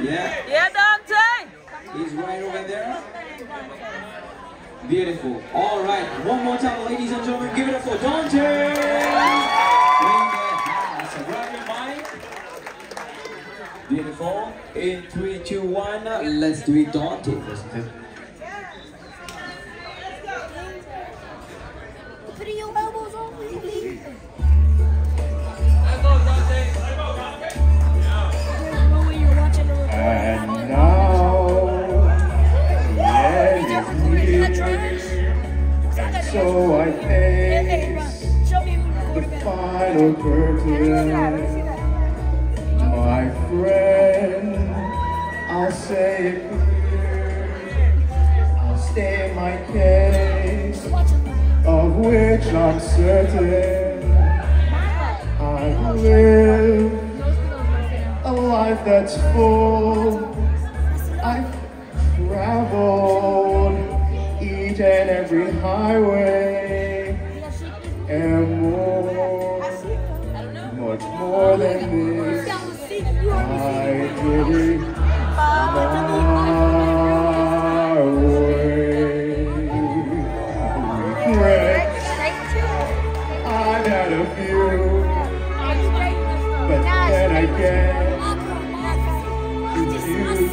Yeah, Yeah, Dante! he's right over there. Beautiful. All right, one more time, ladies and gentlemen, give it up for Dante. Bring the house. Grab your mic. Beautiful. In three, two, one. Let's do it, Dante. So I face the final curtain. My friend, I'll say it clear, I'll state my case, of which I'm certain. I live a life that's full. I've traveled each and every highway much more than this. I did it my way. Regrets, I've had a few, but then again. You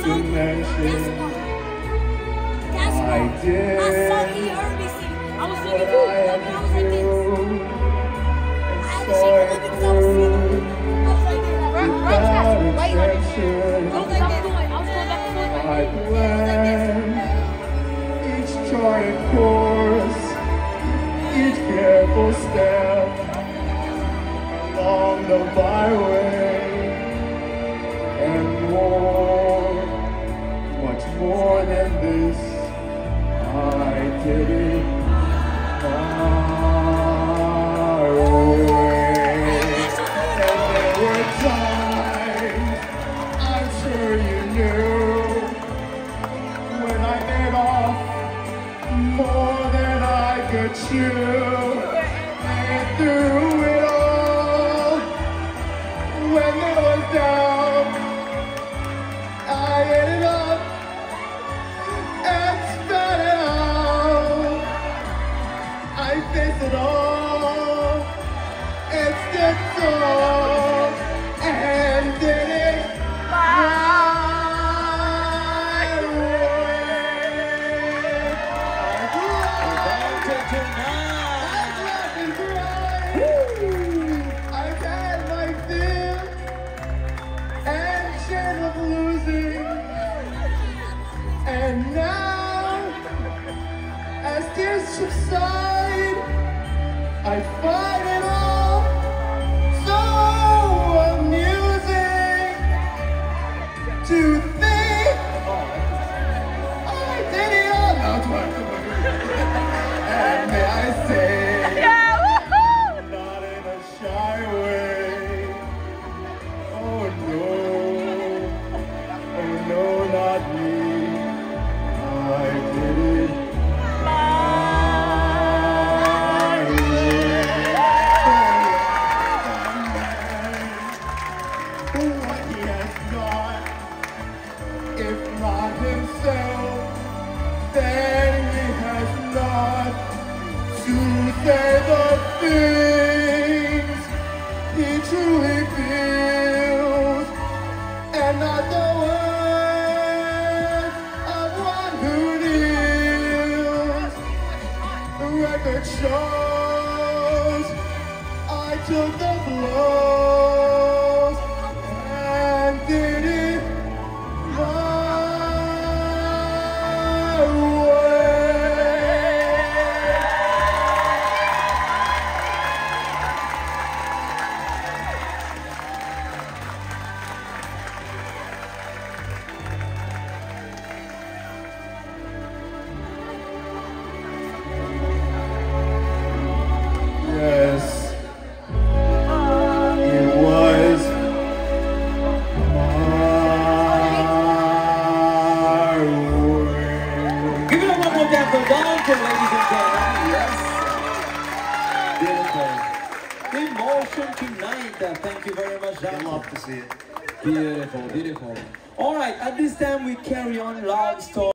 to mention I did what I had to do. and course, each careful step along the byway and more, much more than this. I did it I Find Record shows I took the blows Beautiful. Emotion tonight. Uh, thank you very much, I love to see it. Beautiful, beautiful. All right, at this time we carry on love story.